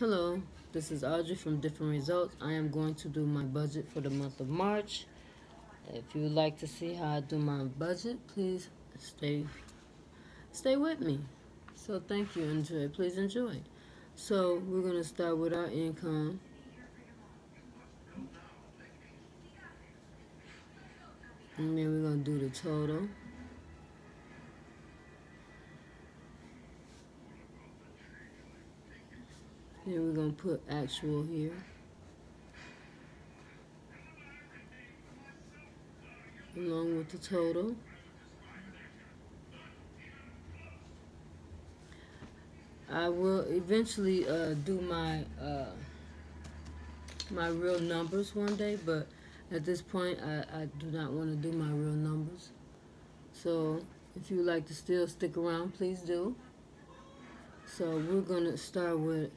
Hello, this is Audrey from Different Results. I am going to do my budget for the month of March. If you would like to see how I do my budget, please stay stay with me. So thank you, enjoy. Please enjoy. So we're gonna start with our income. And then we're gonna do the total. Then we're going to put actual here. Along with the total. I will eventually uh, do my uh, my real numbers one day, but at this point, I, I do not want to do my real numbers. So if you like to still stick around, please do. So we're going to start with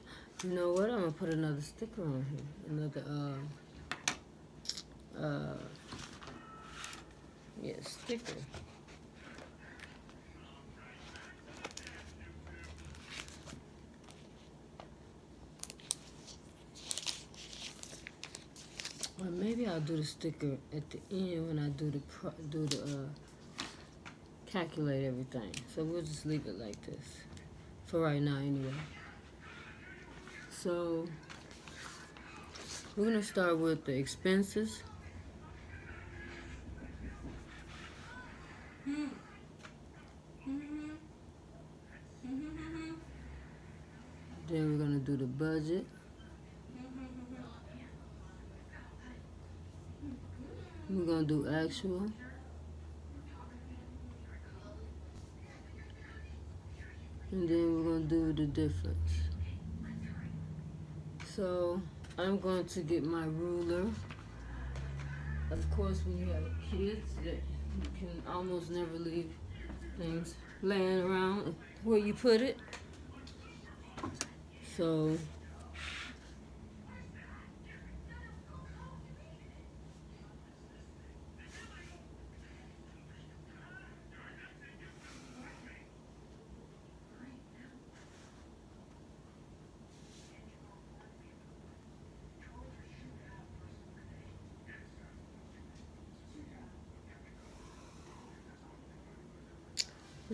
you know what? I'm gonna put another sticker on here. Another uh uh yeah, sticker. Or maybe I'll do the sticker at the end when I do the pro do the uh, calculate everything. So we'll just leave it like this for right now anyway. So we're going to start with the expenses. Then we're going to do the budget. We're to do actual. And then we're to do the difference. So I'm going to get my ruler. Of course, when you have kids, you can almost never leave things laying around where you put it. So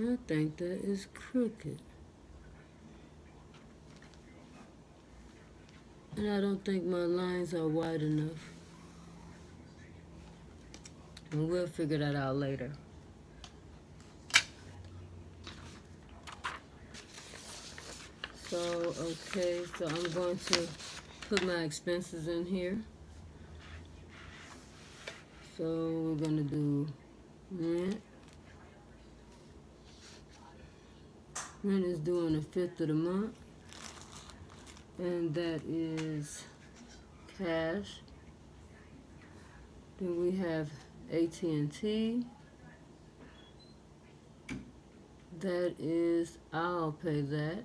I think that is crooked. And I don't think my lines are wide enough. And we'll figure that out later. So, okay, so I'm going to put my expenses in here. So we're going to do rent. Rent is due on the 5th of the month. And that is cash. Then we have AT&T. That is, I'll pay that.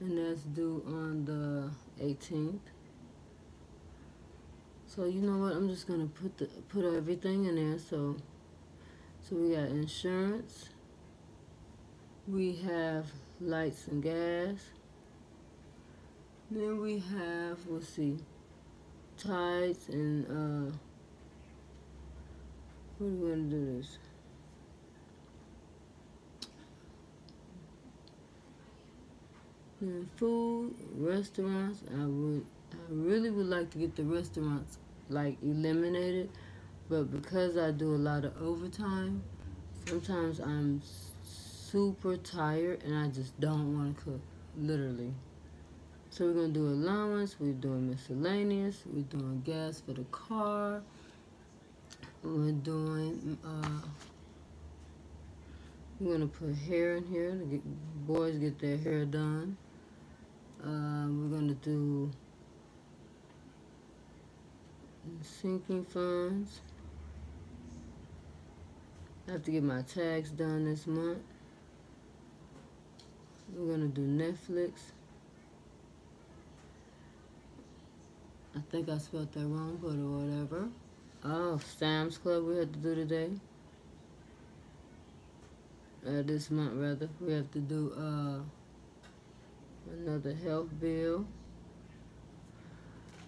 And that's due on the 18th. So you know what? I'm just gonna put the put everything in there. So so we got insurance. We have lights and gas. Then we have, let's see, tithes and, uh, what are we going to do this? And food, restaurants, I would, I really would like to get the restaurants, like, eliminated. But because I do a lot of overtime, sometimes I'm super tired and I just don't want to cook, literally. So we're going to do allowance, we're doing miscellaneous, we're doing gas for the car, we're doing, uh, we're going to put hair in here to get boys get their hair done. Uh, we're going to do sinking funds. I have to get my tax done this month. We're gonna do Netflix. I think I spelled that wrong, but whatever. Oh, Sam's Club we have to do today. Uh, this month rather. We have to do uh another health bill.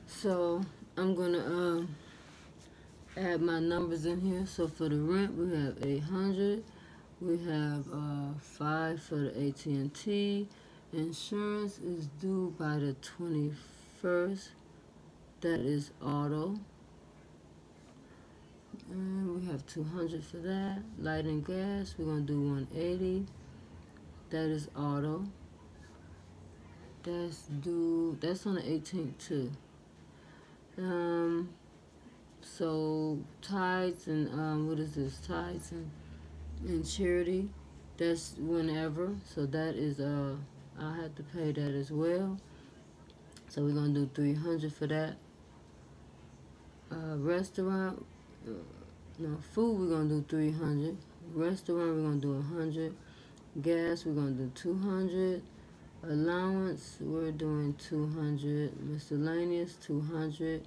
So I'm gonna um, add my numbers in here. So for the rent, we have 800. We have uh, five for the AT&T. Insurance is due by the 21st. That is auto. And we have 200 for that. Light and gas, we're going to do 180. That is auto. That's due, that's on the 18th too. Um, so tithes and, um, what is this? Tithes and, and charity, that's whenever. So that is, uh, I have to pay that as well. So we're to do 300 for that. Uh, restaurant, uh, no, food we're to do 300. Restaurant we're to do 100. Gas we're to do 200. Allowance we're doing 200. Miscellaneous 200.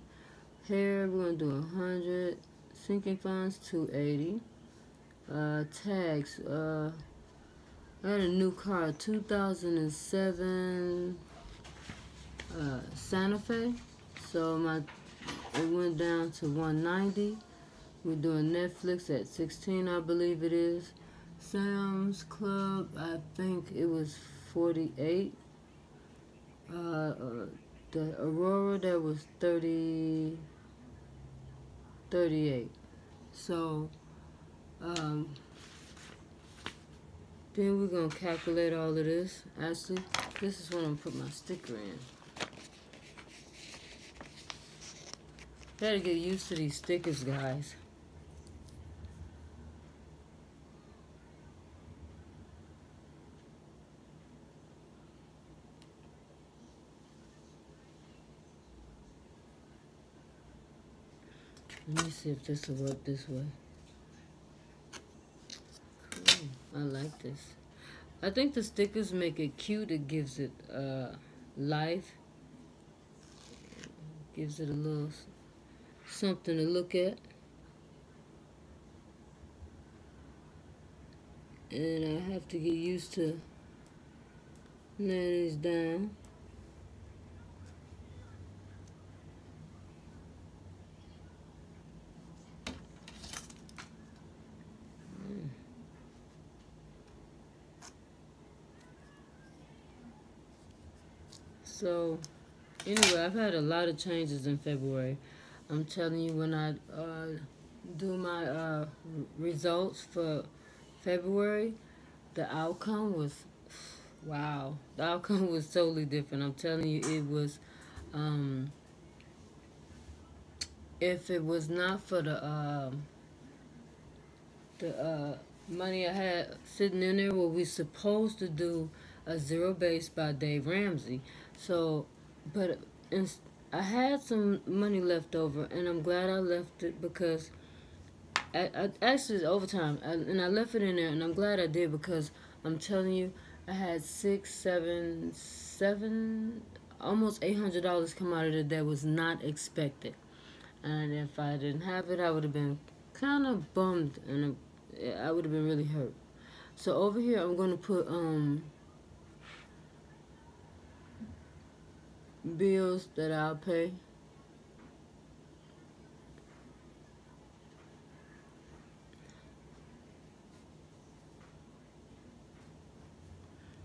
Hair we're to do 100. Sinking funds 280. Uh, tax, uh, I had a new car, 2007 uh, Santa Fe. So my it went down to 190. We're doing Netflix at 16, I believe it is. Sam's Club, I think it was 48. Uh, uh, the Aurora, that was 30, 38. So, um, then we're going to calculate all of this. Actually, this is what I'm put my sticker in. Gotta get used to these stickers, guys. Let me see if this will work this way. I like this. I think the stickers make it cute. It gives it uh, life. Gives it a little something to look at. And I have to get used to laying these down. So, anyway, I've had a lot of changes in February. I'm telling you, when I uh, do my uh, results for February, the outcome was, wow, the outcome was totally different. I'm telling you, it was, um, if it was not for the, um, the uh, money I had sitting in there, what we supposed to do a zero base by Dave Ramsey. So, but I had some money left over, and I'm glad I left it because I, I actually it's overtime, I, and I left it in there, and I'm glad I did because I'm telling you, I had six, seven, seven, almost eight hundred dollars come out of it that was not expected, and if I didn't have it, I would have been kind of bummed, and I would have been really hurt. So over here, I'm going to put um bills that I'll pay.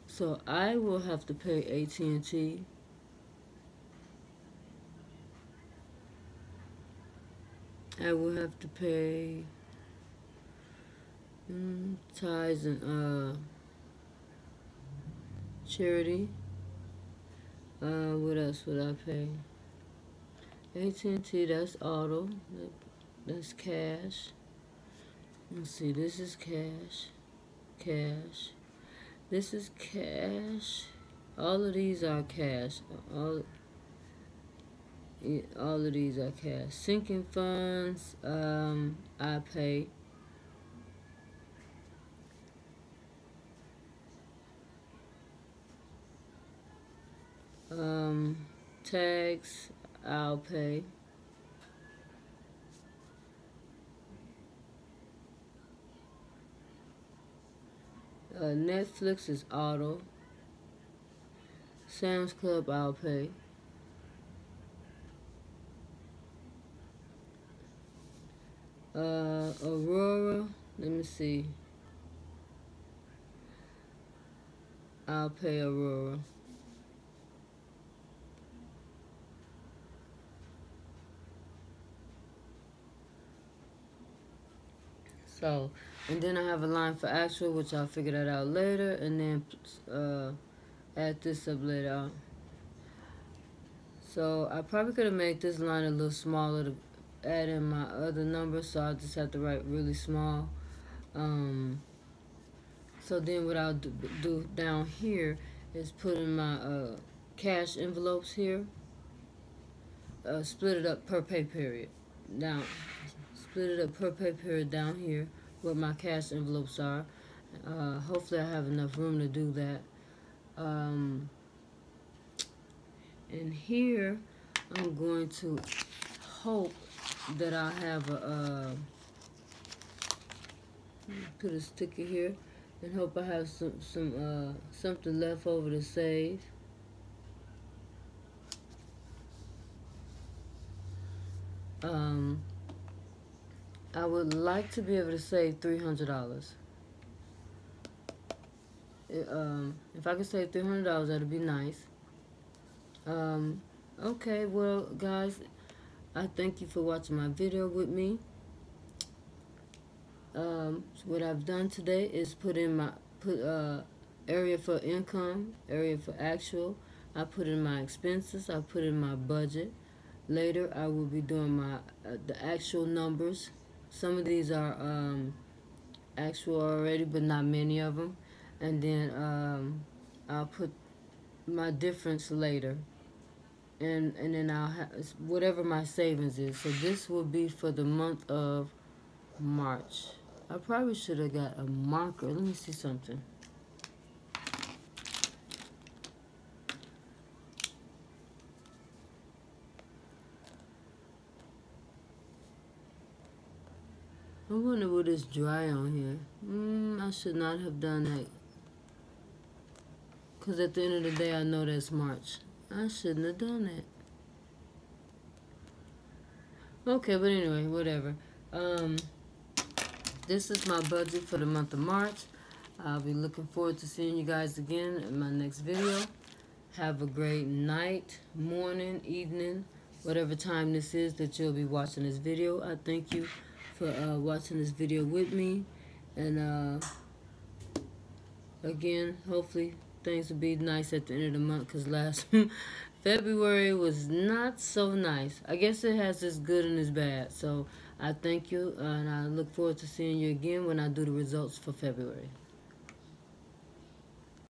So I will have to pay AT&T. I will have to pay mm, tithes and uh, charity. Uh, what else would I pay? AT&T, that's auto. That's cash. Let's see, this is cash. Cash. This is cash. All of these are cash. All, all of these are cash. Sinking funds, um, I pay. Um, tax, I'll pay. Uh, Netflix is auto. Sam's Club, I'll pay. Uh, Aurora, let me see. I'll pay Aurora. So, and then I have a line for actual, which I'll figure that out later, and then uh, add this up later. So I probably could have made this line a little smaller to add in my other numbers, so I just have to write really small. Um, so then what I'll do, do, down here is put in my uh, cash envelopes here, uh, split it up per pay period. Down, split it up per pay period down here where my cash envelopes are. Uh, hopefully I have enough room to do that. Um, and here I'm going to hope that I have a, uh, put a sticker here and hope I have some, some uh, something left over to save. Um, I would like to be able to save $300. Um, if I could save $300, that'd be nice. Um, okay, well, guys, I thank you for watching my video with me. Um, so what I've done today is put in my, put, uh, area for income, area for actual. I put in my expenses. I put in my budget. Later, I will be doing my, uh, the actual numbers some of these are um, actual already, but not many of them. And then um, I'll put my difference later. And, and then I'll have whatever my savings is. So this will be for the month of March. I probably should have got a marker. Let me see something. I wonder what is dry on here. Mm, I should not have done that. Because at the end of the day, I know that's March. I shouldn't have done that. Okay, but anyway, whatever. Um, this is my budget for the month of March. I'll be looking forward to seeing you guys again in my next video. Have a great night, morning, evening, whatever time this is that you'll be watching this video. I thank you for uh, watching this video with me. And uh, again, hopefully things will be nice at the end of the month because last February was not so nice. I guess it has its good and its bad. So I thank you and I look forward to seeing you again when I do the results for February.